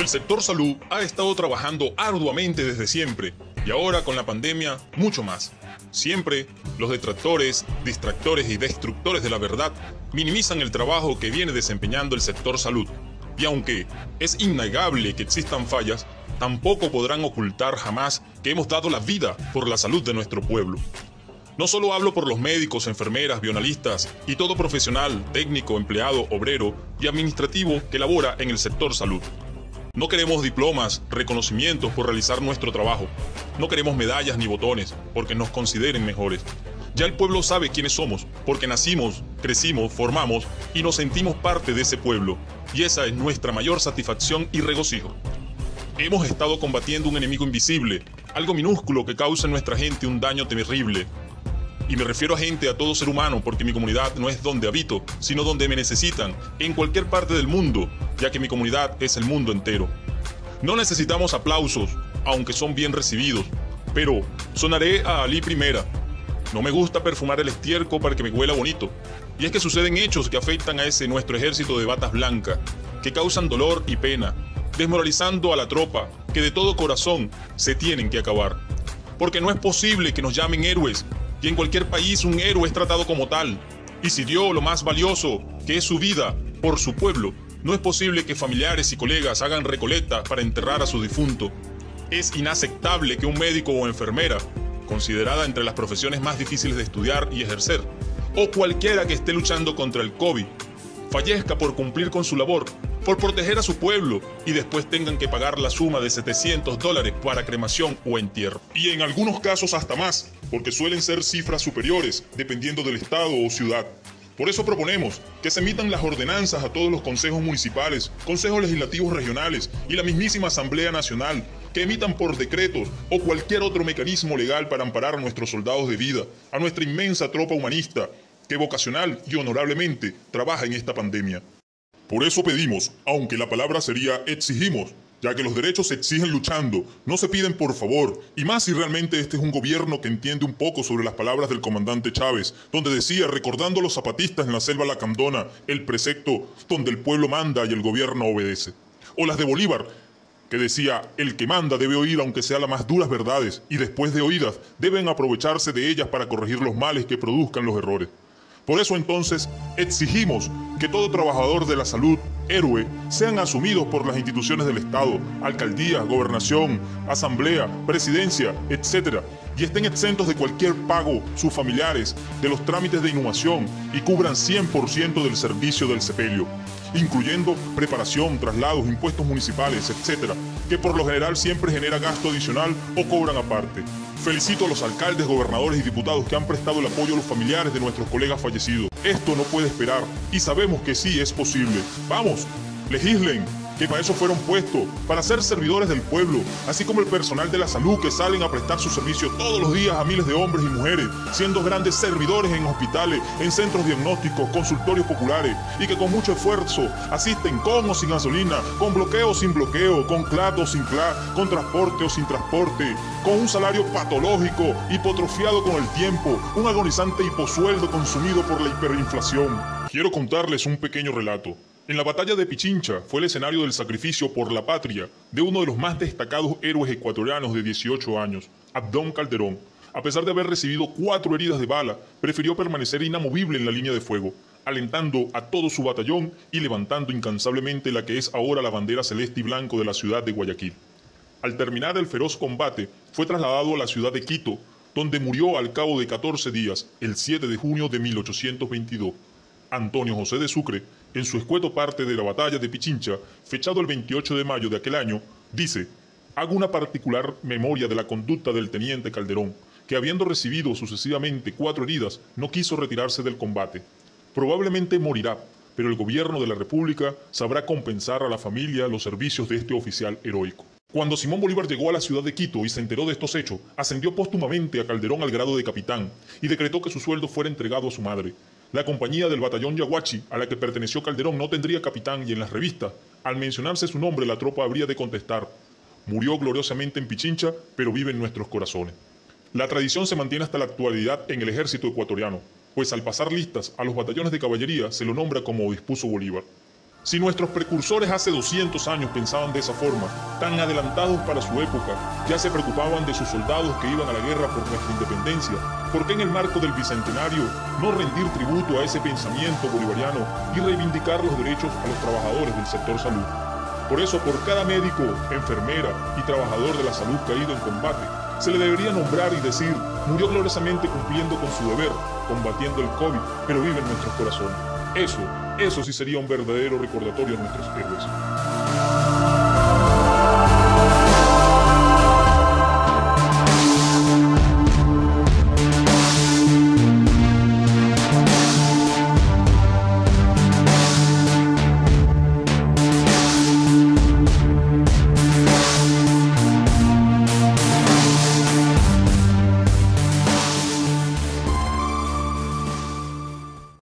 El sector salud ha estado trabajando arduamente desde siempre y ahora con la pandemia mucho más. Siempre los detractores, distractores y destructores de la verdad minimizan el trabajo que viene desempeñando el sector salud. Y aunque es innegable que existan fallas, tampoco podrán ocultar jamás que hemos dado la vida por la salud de nuestro pueblo. No solo hablo por los médicos, enfermeras, bionalistas y todo profesional, técnico, empleado, obrero y administrativo que labora en el sector salud. No queremos diplomas, reconocimientos por realizar nuestro trabajo. No queremos medallas ni botones porque nos consideren mejores. Ya el pueblo sabe quiénes somos porque nacimos, crecimos, formamos y nos sentimos parte de ese pueblo. Y esa es nuestra mayor satisfacción y regocijo. Hemos estado combatiendo un enemigo invisible, algo minúsculo que causa en nuestra gente un daño terrible, y me refiero a gente, a todo ser humano, porque mi comunidad no es donde habito, sino donde me necesitan, en cualquier parte del mundo, ya que mi comunidad es el mundo entero. No necesitamos aplausos, aunque son bien recibidos, pero sonaré a Ali primera. No me gusta perfumar el estiércol para que me huela bonito. Y es que suceden hechos que afectan a ese nuestro ejército de batas blancas, que causan dolor y pena, desmoralizando a la tropa, que de todo corazón se tienen que acabar. Porque no es posible que nos llamen héroes y en cualquier país un héroe es tratado como tal. Y si dio lo más valioso, que es su vida, por su pueblo, no es posible que familiares y colegas hagan recolecta para enterrar a su difunto. Es inaceptable que un médico o enfermera, considerada entre las profesiones más difíciles de estudiar y ejercer, o cualquiera que esté luchando contra el COVID, fallezca por cumplir con su labor, por proteger a su pueblo y después tengan que pagar la suma de 700 dólares para cremación o entierro. Y en algunos casos hasta más, porque suelen ser cifras superiores dependiendo del estado o ciudad. Por eso proponemos que se emitan las ordenanzas a todos los consejos municipales, consejos legislativos regionales y la mismísima Asamblea Nacional, que emitan por decretos o cualquier otro mecanismo legal para amparar a nuestros soldados de vida, a nuestra inmensa tropa humanista, que vocacional y honorablemente trabaja en esta pandemia. Por eso pedimos, aunque la palabra sería exigimos, ya que los derechos se exigen luchando, no se piden por favor, y más si realmente este es un gobierno que entiende un poco sobre las palabras del comandante Chávez, donde decía, recordando a los zapatistas en la selva lacandona, el precepto donde el pueblo manda y el gobierno obedece. O las de Bolívar, que decía, el que manda debe oír aunque sea las más duras verdades, y después de oídas deben aprovecharse de ellas para corregir los males que produzcan los errores. Por eso entonces exigimos que todo trabajador de la salud, héroe, sean asumidos por las instituciones del Estado, alcaldía, gobernación, asamblea, presidencia, etc. Y estén exentos de cualquier pago sus familiares, de los trámites de inhumación y cubran 100% del servicio del sepelio, incluyendo preparación, traslados, impuestos municipales, etc., que por lo general siempre genera gasto adicional o cobran aparte. Felicito a los alcaldes, gobernadores y diputados que han prestado el apoyo a los familiares de nuestros colegas fallecidos. Esto no puede esperar y sabemos que sí es posible. Vamos, legislen, que para eso fueron puestos, para ser servidores del pueblo, así como el personal de la salud que salen a prestar su servicio todos los días a miles de hombres y mujeres, siendo grandes servidores en hospitales, en centros diagnósticos, consultorios populares, y que con mucho esfuerzo asisten con o sin gasolina, con bloqueo o sin bloqueo, con CLAT o sin CLAT, con transporte o sin transporte, con un salario patológico, hipotrofiado con el tiempo, un agonizante hiposueldo consumido por la hiperinflación. Quiero contarles un pequeño relato. En la batalla de Pichincha fue el escenario del sacrificio por la patria de uno de los más destacados héroes ecuatorianos de 18 años, Abdón Calderón. A pesar de haber recibido cuatro heridas de bala, prefirió permanecer inamovible en la línea de fuego, alentando a todo su batallón y levantando incansablemente la que es ahora la bandera celeste y blanco de la ciudad de Guayaquil. Al terminar el feroz combate, fue trasladado a la ciudad de Quito, donde murió al cabo de 14 días, el 7 de junio de 1822. Antonio José de Sucre, en su escueto parte de la batalla de Pichincha, fechado el 28 de mayo de aquel año, dice, hago una particular memoria de la conducta del teniente Calderón, que habiendo recibido sucesivamente cuatro heridas, no quiso retirarse del combate. Probablemente morirá, pero el gobierno de la República sabrá compensar a la familia los servicios de este oficial heroico. Cuando Simón Bolívar llegó a la ciudad de Quito y se enteró de estos hechos, ascendió póstumamente a Calderón al grado de capitán y decretó que su sueldo fuera entregado a su madre, la compañía del batallón Yaguachi, a la que perteneció Calderón, no tendría capitán y en las revistas, al mencionarse su nombre, la tropa habría de contestar, murió gloriosamente en Pichincha, pero vive en nuestros corazones. La tradición se mantiene hasta la actualidad en el ejército ecuatoriano, pues al pasar listas a los batallones de caballería se lo nombra como dispuso Bolívar. Si nuestros precursores hace 200 años pensaban de esa forma, tan adelantados para su época, ya se preocupaban de sus soldados que iban a la guerra por nuestra independencia, ¿por qué en el marco del Bicentenario no rendir tributo a ese pensamiento bolivariano y reivindicar los derechos a los trabajadores del sector salud? Por eso, por cada médico, enfermera y trabajador de la salud caído en combate, se le debería nombrar y decir, murió gloriosamente cumpliendo con su deber, combatiendo el COVID, pero vive en nuestros corazones. Eso, eso sí sería un verdadero recordatorio a nuestros héroes.